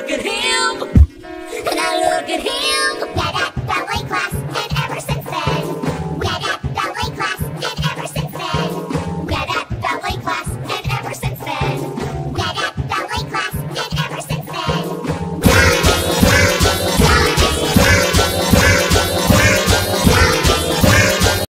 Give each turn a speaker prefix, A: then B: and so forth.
A: look at him, and I look at him.